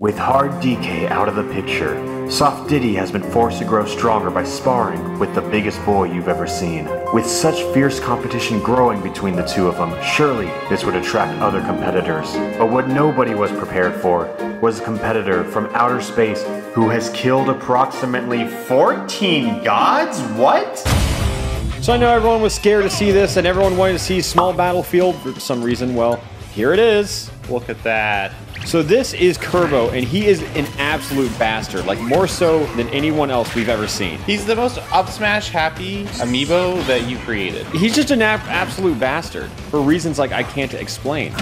With Hard DK out of the picture, Soft Diddy has been forced to grow stronger by sparring with the biggest boy you've ever seen. With such fierce competition growing between the two of them, surely this would attract other competitors. But what nobody was prepared for was a competitor from outer space who has killed approximately 14 gods? What? So I know everyone was scared to see this, and everyone wanted to see small battlefield for some reason. Well, here it is. Look at that. So this is Kirbo, and he is an absolute bastard. Like more so than anyone else we've ever seen. He's the most up smash happy amiibo that you created. He's just an ab- absolute bastard for reasons like I can't explain.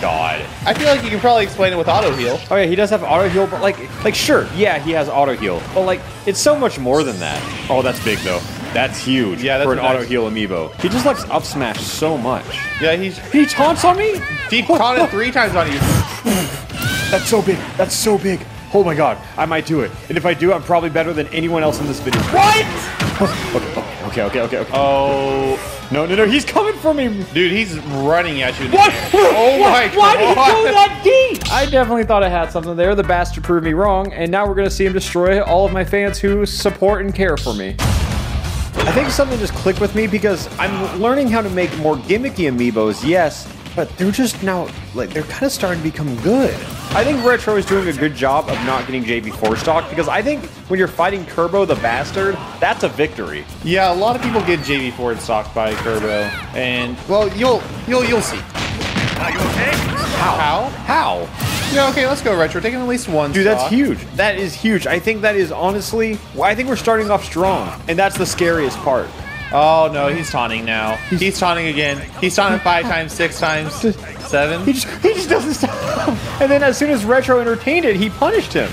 God. I feel like you can probably explain it with auto heal. Oh yeah, he does have auto heal, but like, like sure, yeah, he has auto heal, but like, it's so much more than that. Oh, that's big though. That's huge. Yeah, that's for an nice. auto heal amiibo. He just likes up smash so much. Yeah, he's He taunts on me. he taunted three times on you. That's so big. That's so big. Oh my god, I might do it. And if I do, I'm probably better than anyone else in this video. What? okay, okay, okay, okay. okay. Oh, No, no, no, he's coming for me. dude, he's running at you. What? Oh my god. Why did he God. go that deep? I definitely thought I had something there. The bastard proved me wrong, and now we're gonna see him destroy all of my fans who support and care for me. I think something just clicked with me because I'm learning how to make more gimmicky amiibos, yes, but they're just now like they're kind of starting to become good. I think Retro is doing a good job of not getting JV4 stock because I think when you're fighting Turbo the bastard, that's a victory. Yeah, a lot of people get JV4 in stock by Kirbo, and well, you'll you'll you'll see. How? How? Yeah, okay, let's go retro. Taking at least one. Dude, that's huge. That is huge. I think that is honestly, I think we're starting off strong, and that's the scariest part. Oh no, he's taunting now. He's taunting again. He's taunting five times, six times, seven. He just, he just doesn't stop. And then as soon as Retro entertained it, he punished him.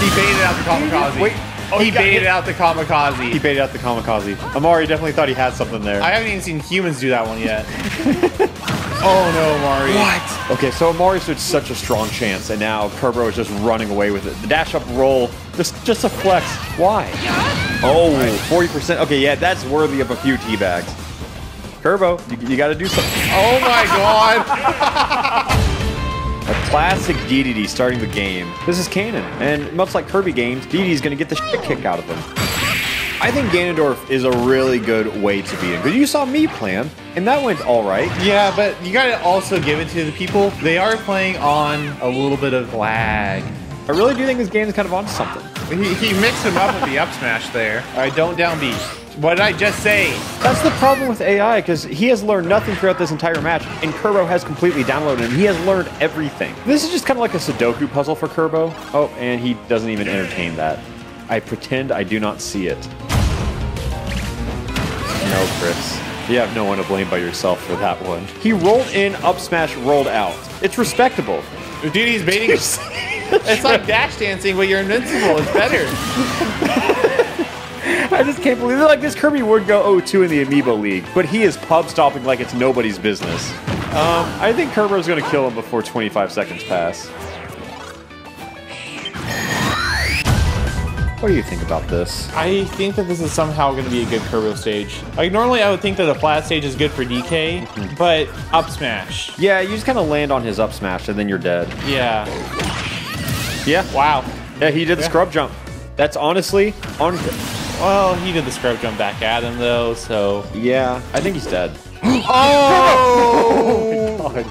He baited out the kamikaze. Wait. Oh, he, he baited out the kamikaze. He baited out the kamikaze. Amari definitely thought he had something there. I haven't even seen humans do that one yet. oh no, Mari. What? Okay, so Amari stood such a strong chance, and now Kirbo is just running away with it. The dash up roll, just just a flex. Why? Oh, 40%. Okay, yeah, that's worthy of a few teabags. Kirbo, you, you got to do something. Oh my god. A classic DDD starting the game. This is canon, and much like Kirby games, DDD's gonna get the shit kicked out of him. I think Ganondorf is a really good way to beat him, because you saw me play him, and that went alright. yeah, but you gotta also give it to the people. They are playing on a little bit of lag. I really do think this game is kind of onto something. He, he mixed him up with the up smash there. All right, don't down B. What did I just say? That's the problem with AI, because he has learned nothing throughout this entire match, and Kirbo has completely downloaded him. He has learned everything. This is just kind of like a Sudoku puzzle for Kirbo. Oh, and he doesn't even entertain that. I pretend I do not see it. No, Chris. You have no one to blame but yourself for that one. He rolled in, up smash, rolled out. It's respectable. Dude, he's baiting. it's like dash dancing, but you're invincible. It's better. I just can't believe it. Like this Kirby would go 0-2 in the Amiibo League, but he is pub stopping like it's nobody's business. Um, I think Kirbo's gonna kill him before 25 seconds pass. What do you think about this? I think that this is somehow going to be a good Kirbo stage. Like normally, I would think that a flat stage is good for DK, mhm. but up smash. Yeah, you just kind of land on his up smash and then you're dead. Yeah. Yeah, Wow. yeah, he did the Yeah. scrub jump. That's honestly on. Well, he did the scrub jump back at him though, so. Yeah, I think he's dead. Oh! oh God.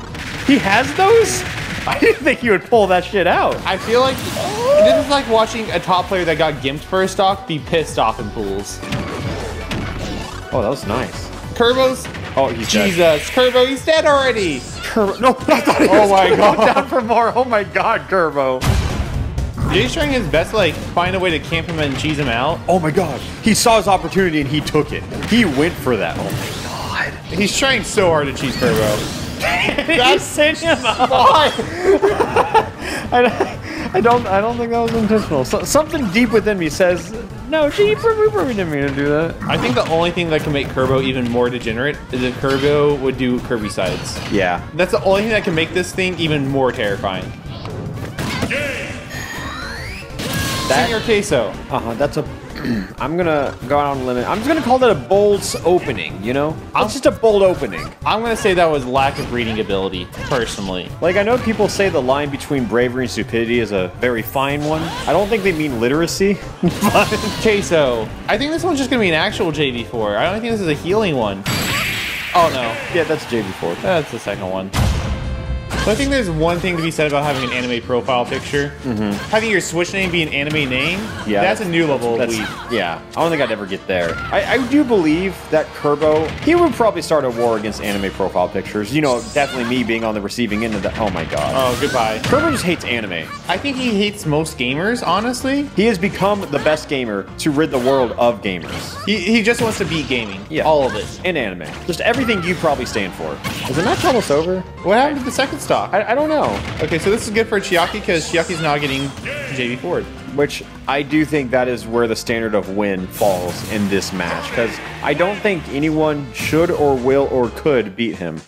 He has those? I didn't think he would pull that shit out. I feel like this is like watching a top player that got gimped for a stock be pissed off in pools. Oh, that was nice. Kirbo's. Oh, he's dead. Jesus, Kirbo, he's dead already. Kirbo. No, I thought he Oh was my go God. down for more. Oh my god, Kirbo. Jay's trying his best to like find a way to camp him and cheese him out. Oh my god. He saw his opportunity and he took it. He went for that. Oh my god. He's trying so hard to cheese Kirbo. That's sent him out. I, I don't I don't think that was intentional. So, something deep within me says, no, she probably, probably didn't mean to do that. I think the only thing that can make Kirbo even more degenerate is if Kirbo would do Kirby sides. Yeah. That's the only thing that can make this thing even more terrifying. That, Senior Queso. uh-huh, that's a I'm gonna go out on a limit. I'm just gonna call that a bold opening. You know, it's just a bold opening. I'm gonna say that was lack of reading ability, personally. Like I know people say the line between bravery and stupidity is a very fine one. I don't think they mean literacy. but... Queso. I think this one's just gonna be an actual JV4. I don't think this is a healing one. Oh no, yeah, that's JV4. that's the second one. So I think there's one thing to be said about having an anime profile picture. Mm-hmm. Having your Switch name be an anime name, Yeah, that's a new level of That's, yeah, I don't think I'd ever get there. I, I do believe that Kirbo, he would probably start a war against anime profile pictures. You know, definitely me being on the receiving end of that. Oh my god. Oh, goodbye. Kirbo just hates anime. I think he hates most gamers, honestly. He has become the best gamer to rid the world of gamers. He, he just wants to beat gaming. Yeah. All of it. And anime. Just everything you probably stand for. Is the match almost over? What happened to the second stock? I, I don't know. Okay, so this is good for Chiaki because Chiaki's now getting JV forward. Which I do think that is where the standard of win falls in this match. Because I don't think anyone should or will or could beat him.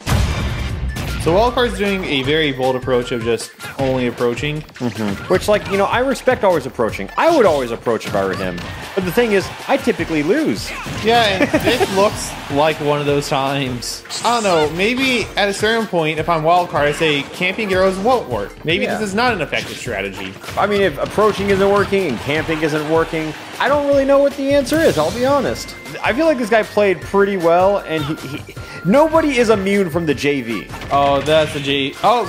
So Wildcard's doing a very bold approach of just only approaching. Mm-hmm. Which, like, you know, I respect always approaching. I would always approach if I were him. But the thing is, I typically lose. Yeah, and this looks like one of those times. I don't know, maybe at a certain point, if I'm Wildcard, I say camping arrows won't work. Maybe Yeah. this is not an effective strategy. I mean, if approaching isn't working and camping isn't working, I don't really know what the answer is, I'll be honest. I feel like this guy played pretty well, and he, he nobody is immune from the JV. Oh, that's a J. Oh,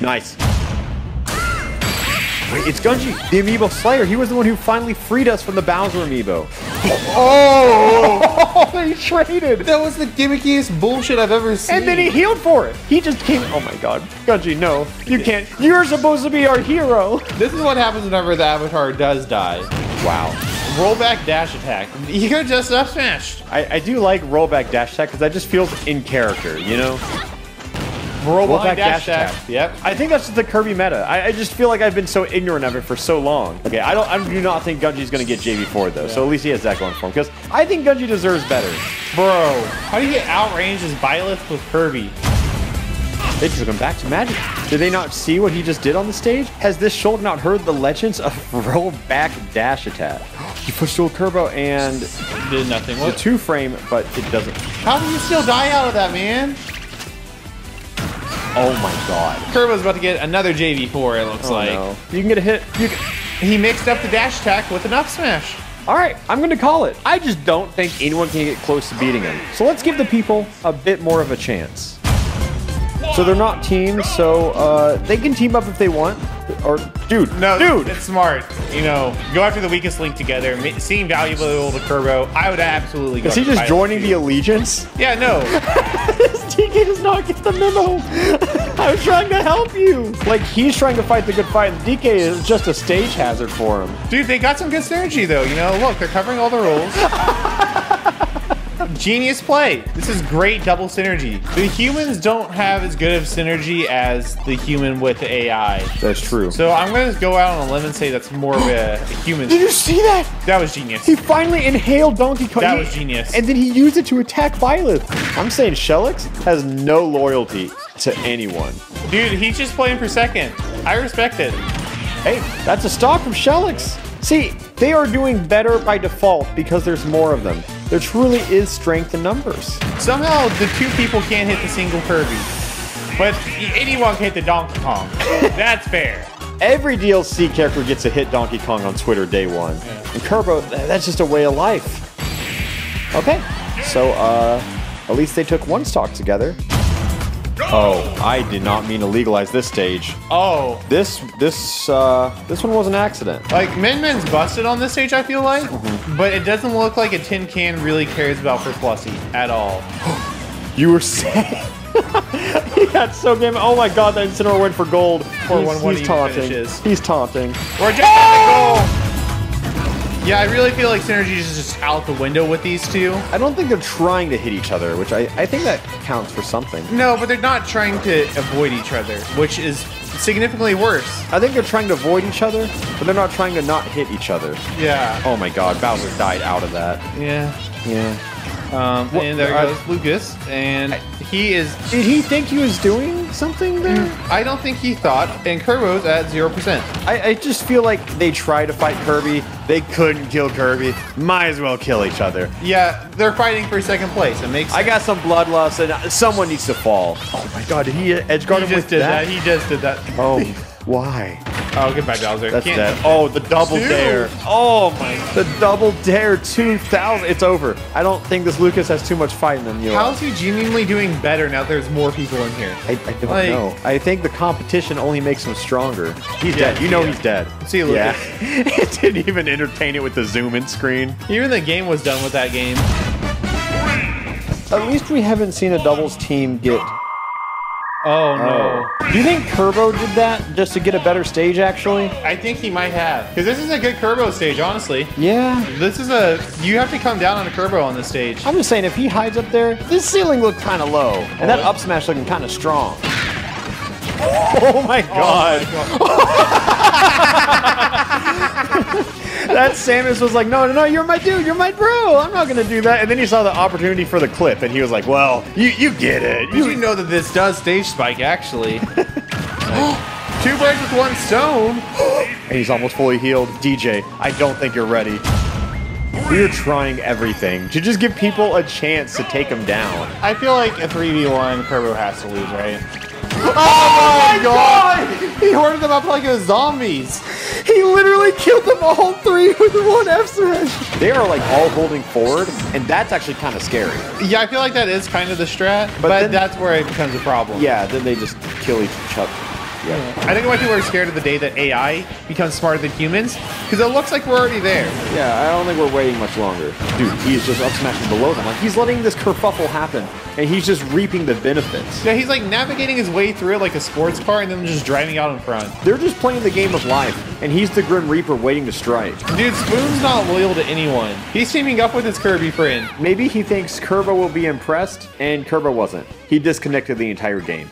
Nice. Wait, it's Gunji, the Amiibo Slayer. He was the one who finally freed us from the Bowser Amiibo. Oh! he traded! that was the gimmickiest bullshit I've ever seen. And then he healed for it. He just came. Oh my god. Gunji, no. You can't. You're supposed to be our hero. This is what happens whenever the avatar does die. Wow. Rollback dash attack. You could just up smashed. I, I do like rollback dash attack because that just feels in character, you know? Roll Rollback dash, dash attack. attack. Yep. I think that's just the Kirby meta. I, I just feel like I've been so ignorant of it for so long. Okay, I don't. I do not think Gunji's gonna get JV4 though. So at least he has that going for him because I think Gunji deserves better. Bro, how do you get outranged as Byleth with Kirby? They took him back to Magic. Did they not see what he just did on the stage? Has this shoulder not heard the legends of rollback dash attack? He pushed old Kirbo and Did nothing. the What? two frame, but it doesn't. How do you still die out of that, man? Oh my god. Kirbo's about to get another JV4, it looks Oh like. no. You can get a hit. You can, He mixed up the dash attack with an up smash. All right, I'm going to call it. I just don't think anyone can get close to beating him. So let's give the people a bit more of a chance. So they're not teams, so uh, they can team up if they want. Or, dude, No, dude. it's smart. You know, go after the weakest link together. Ma- Seem valuable to Kirbo. I would absolutely go Is he just joining too. the allegiance? Yeah, no. TK does not get the memo. I was trying to help you. Like he's trying to fight the good fight, and DK is just a stage hazard for him. Dude, they got some good synergy though. You know, look, they're covering all the roles. Genius play. This is great double synergy. The humans don't have as good of synergy as the human with the AI. That's true. So I'm gonna go out on a limb and say that's more of a, a human. Did you see that? That was genius. He finally inhaled Donkey Kong. That He- was genius. And then he used it to attack Violet. I'm saying Shellix has no loyalty to anyone. Dude, he's just playing for second. I respect it. Hey, that's a stock from Shellix. See, they are doing better by default because there's more of them. There truly is strength in numbers. Somehow the two people can't hit the single Kirby. But anyone can hit the Donkey Kong. That's fair. Every DLC character gets a hit Donkey Kong on Twitter day one. And Kirbo, that's just a way of life. Okay, so uh, at least they took one stock together. Oh, I did not mean to legalize this stage. Oh, This this uh, this one was an accident. like Min Min's busted on this stage, I feel like. Mm-hmm. But it doesn't look like a tin can really cares about for Plussy at all. You were saying. he got so game. Oh my god, that Incineroar went for gold. Or he's, he's taunting. finishes. He's taunting. Or just oh! goal. Yeah, I really feel like synergy is just out the window with these two. I don't think they're trying to hit each other, which I, I think that counts for something. No, but they're not trying to avoid each other, which is significantly worse. I think they're trying to avoid each other, but they're not trying to not hit each other. Yeah. Oh my god, Bowser died out of that. Yeah. Yeah. Um, and there uh, goes Lucas, and he is. Did he think he was doing something there? I don't think he thought, and Kirbo's at zero percent. I, I just feel like they tried to fight Kirby. They couldn't kill Kirby. Might as well kill each other. Yeah, they're fighting for second place. It makes. I got some bloodlust, and someone needs to fall. Oh my god, did he edge guard him just with did that? that. He just did that. Oh, why? Oh, goodbye, Bowser. That's Can't- dead. Oh, the double Two. dare. Oh my. The double dare 2000. It's over. I don't think this Lucas has too much fight in him. You? How's he genuinely doing better now that there's more people in here? I, I don't Like- know. I think the competition only makes him stronger. He's Yeah, dead. You know yeah. he's dead. See you, Yeah. Lucas. it didn't even entertain it with the zoom in screen. Even the game was done with that game. At least we haven't seen a doubles team get. Oh no. Oh. Do you think Kirbo did that just to get a better stage? Actually. I think he might have. Because this is a good Kirbo stage, honestly. Yeah. This is a. You have to come down on a Kirbo on this stage. I'm just saying, if he hides up there, this ceiling looked kind of low, and that Oh, up smash looking kind of strong. Oh my oh god! that Samus was like, no, no, no, you're my dude, you're my bro. I'm not gonna do that. And then he saw the opportunity for the clip, and he was like, well, you you get it. Did you know that this does stage spike, actually? Two birds with one stone. And he's almost fully healed. DJ, I don't think you're ready. We're trying everything to just give people a chance to take him down. I feel like a 3v1 Kirbo has to lose, right? Oh, oh my god! He hoarded them up like it was zombies. He literally killed them all three with one F smash. They are like all holding forward, and that's actually kind of scary. Yeah, I feel like that is kind of the strat, but, then- that's where it becomes a problem. Yeah, then they just kill each other. Yeah. I think why people are scared of the day that AI becomes smarter than humans, because it looks like we're already there. Yeah, I don't think we're waiting much longer. Dude, he's just up smashing below them. Like he's letting this kerfuffle happen, and he's just reaping the benefits. Yeah, he's like navigating his way through it like a sports car and then just driving out in front. They're just playing the game of life, and he's the Grim Reaper waiting to strike. Dude, Spoon's not loyal to anyone. He's teaming up with his Kirby friend. Maybe he thinks Kirbo will be impressed, and Kirbo wasn't. He disconnected the entire game.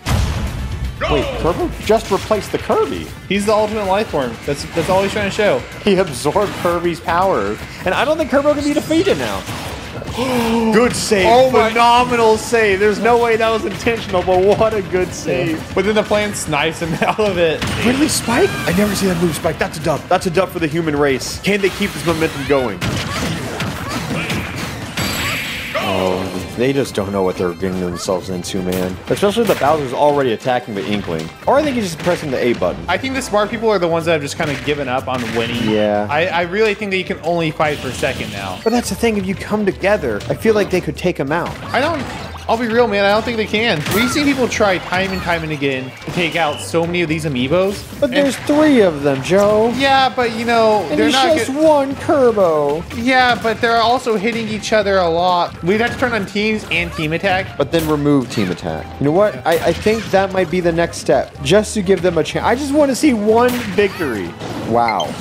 Wait, Kirbo just replaced the Kirby. He's the ultimate life form. That's that's all he's trying to show. He absorbed Kirby's power, and I don't think Kirbo can be defeated now. good save. Oh my- Phenomenal save. There's no way that was intentional, but what a good save. But then the plan snipes him out of it. Really, Spike? I never see that move, Spike. That's a dub. That's a dub for the human race. Can they keep this momentum going? Oh, they just don't know what they're getting themselves into, man. Especially the Bowser's already attacking the Inkling. Or I think he's just pressing the A button. I think the smart people are the ones that have just kind of given up on winning. Yeah. I, I really think that you can only fight for second now. But that's the thing, if you come together, I feel like they could take him out. I don't. I'll be real, man. I don't think they can. We've seen people try time and time and again to take out so many of these amiibos. But there's three of them, Joe. yeah, but you know And they're he's not. just good- one Kirbo. yeah, but they're also hitting each other a lot. We'd have to turn on teams and team attack. But then remove team attack. You know what? I, I think that might be the next step. Just to give them a chance. I just want to see one victory. Wow.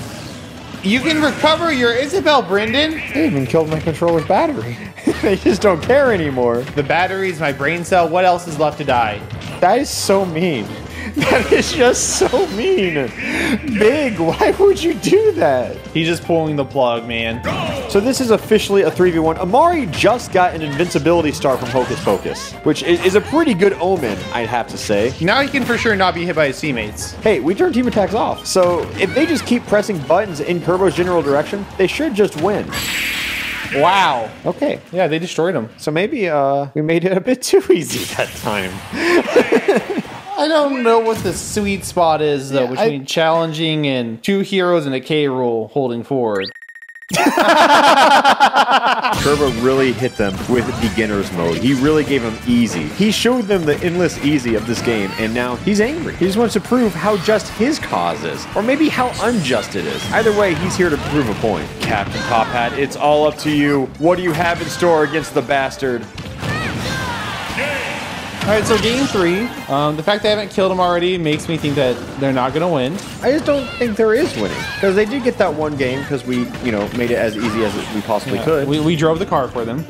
You can recover your Isabel Brendan. They even killed my controller's battery. they just don't care anymore. The batteries, my brain cell. What else is left to die? That is so mean. That is just so mean. Big, why would you do that? He's just pulling the plug, man. So this is officially a 3v1. Amari just got an invincibility star from Hocus Pocus, which is, is a pretty good omen, I'd have to say. Now he can for sure not be hit by his teammates. Hey, we turned team attacks off. So if they just keep pressing buttons in Kirbo's general direction, they should just win. Wow. Okay. Yeah, they destroyed him. So maybe uh, we made it a bit too easy that time. I don't know what the sweet spot is though Yeah, between challenging and two heroes and a K. Rool holding forward. Turbo really hit them with beginner's mode. He really gave them easy. He showed them the endless easy of this game, and now he's angry. He just wants to prove how just his cause is, or maybe how unjust it is. Either way, he's here to prove a point. Captain Top Hat, it's all up to you. What do you have in store against the bastard? All right, so game three. Um, the fact they haven't killed him already makes me think that they're not gonna win. I just don't think there is winning because they did get that one game because we, you know, made it as easy as we possibly could. We, we drove the car for them.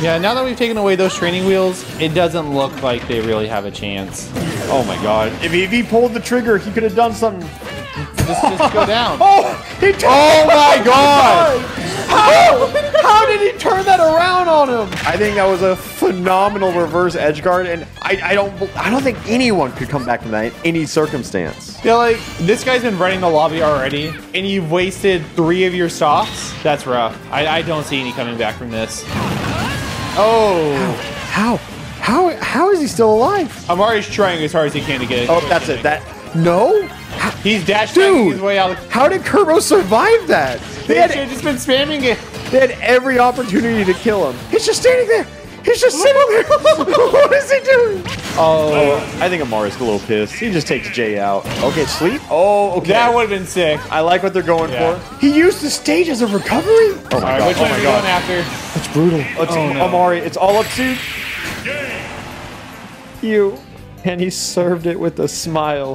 Yeah, now that we've taken away those training wheels, it doesn't look like they really have a chance. oh my god! If he, if he pulled the trigger, he could have done something. Just, just go down. Oh, he oh my god! How? How did he turn that around on him? I think that was a phenomenal reverse edge guard, and I, I don't I don't think anyone could come back from that in any circumstance. Yeah, like this guy's been running the lobby already, and you've wasted three of your stocks. That's rough. I, I don't see any coming back from this. Oh, How? How? How is he still alive? Amari's trying as hard as he can to get it. Oh, that's it. That no. He's dash Dude. his way out. How did Kirbo survive that? They They had, just been spamming it. they had every opportunity to kill him. He's just standing there. He's just sitting there. what is he doing? Oh, I think Amari's a little pissed. He just takes Jay out. Okay, sleep. Oh, okay. That would have been sick. I like what they're going Yeah. for. He used the stage as a recovery. Oh All my right, which god! one Oh are my we god! going after? It's brutal. It's Oh, no. Amari. It's all up to you. And he served it with a smile.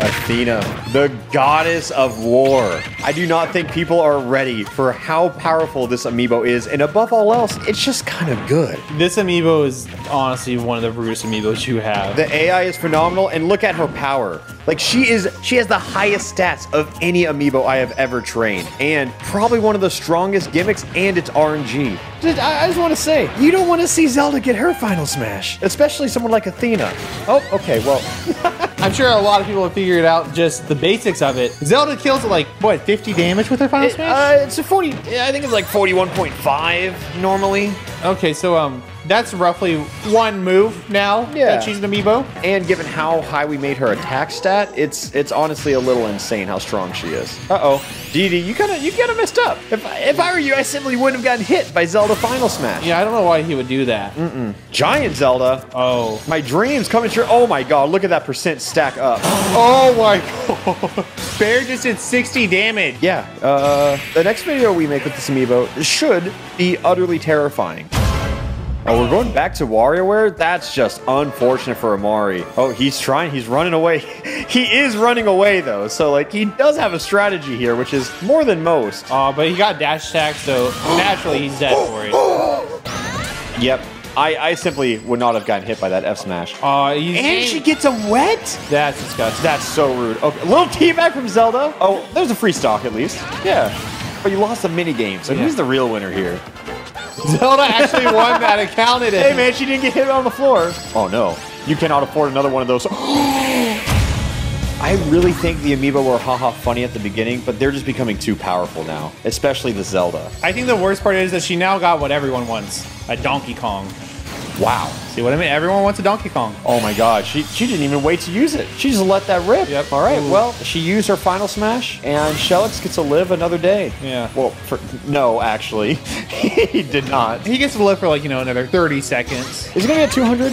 Athena, the goddess of war. I do not think people are ready for how powerful this amiibo is, and above all else, it's just kind of good. This amiibo is honestly one of the rudest amiibos you have. The AI is phenomenal, and look at her power. Like she is, she has the highest stats of any amiibo I have ever trained, and probably one of the strongest gimmicks. And it's RNG. Just- I, I just want to say, you don't want to see Zelda get her final smash, especially someone like Athena. Oh, okay, well, I'm sure a lot of people have figured out just the basics of it. Zelda kills like what 50 damage with her final it- smash. uh, it's a forty. Yeah, I think it's like forty-one point five normally. okay, so um, that's roughly one move now Yeah. that she's an amiibo. And given how high we made her attack stat, it's it's honestly a little insane how strong she is. Uh oh, Dee Dee, you kind of you kind of messed up. If I, if I were you, I simply wouldn't have gotten hit by Zelda Final Smash. Yeah, I don't know why he would do that. Mm-mm. Giant Zelda. Oh, My dreams coming true. Oh my god, look at that percent stack up. oh my god! Bear just did 60 damage. Yeah, uh, the next video we make with this amiibo should be utterly terrifying. Oh, we're going back to WarioWare? That's just unfortunate for Amari. Oh, he's trying, he's running away. he is running away though, so like he does have a strategy here, which is more than most. Oh, but he got dash attack, so naturally he's dead for it. Yep. I, I simply would not have gotten hit by that F smash. He's And she gets a wet? That's disgusting. That's so rude. Okay, a little teabag from Zelda. Oh, there's a free stock at least. Yeah. But you lost the mini game, so Yeah. who's the real winner here? Zelda actually won that and counted it. Hey man, she didn't get hit on the floor. Oh no, you cannot afford another one of those. I really think the amiibo were haha funny at the beginning, but they're just becoming too powerful now, especially the Zelda. I think the worst part is that she now got what everyone wants a Donkey Kong. Wow. See what I mean? Everyone wants a Donkey Kong. Oh my god, she she didn't even wait to use it. She just let that rip. Yep. All right, Ooh. well, she used her final smash, and Shellix gets to live another day. Yeah. Well, for, no, actually, he did not. He gets to live for like, you know, another 30 seconds. Is he gonna get 200?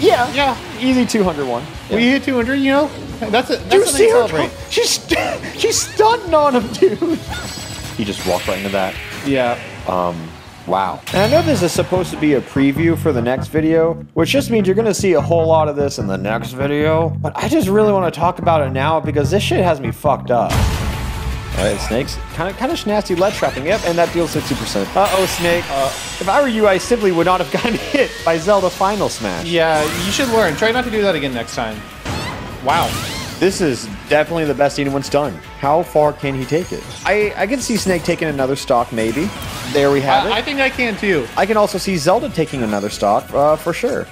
Yeah. Yeah. Easy 200 one. We hit 200, you know? That's a, that's Do you see her? celebrate. She's she's stunting on him, dude. He just walked right into that. Yeah. Um, Wow. And I know this is supposed to be a preview for the next video, which just means you're gonna see a whole lot of this in the next video. But I just really want to talk about it now because this shit has me fucked up. Alright, snakes. Kind of kind of nasty lead trapping. Yep, and that deals 60%. Uh-oh, snake. Uh, if I were you, I simply would not have gotten hit by Zelda Final Smash. Yeah, you should learn. Try not to do that again next time. Wow. This is definitely the best anyone's done. How far can he take it? I, I can see Snake taking another stock, maybe. There we have it. I, I think I can too. I can also see Zelda taking another stock, uh, for sure.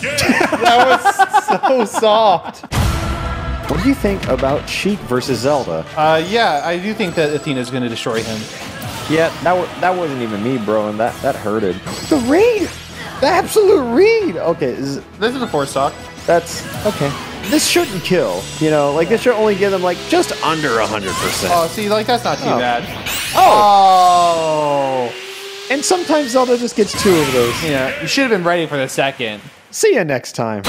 That was so soft. What do you think about Sheik versus Zelda? Uh, yeah, I do think that Athena's going to destroy him. Yeah, that wa- that wasn't even me, bro, and that that hurted. The read, the absolute read. Okay, is, This is a four stock. that's okay. This shouldn't kill. You know, like this should only give them like just under hundred percent. Oh, see, like that's not too Oh. bad. Oh, Oh. and sometimes Zelda just gets two of those. Yeah, you should have been ready for the second. See you next time.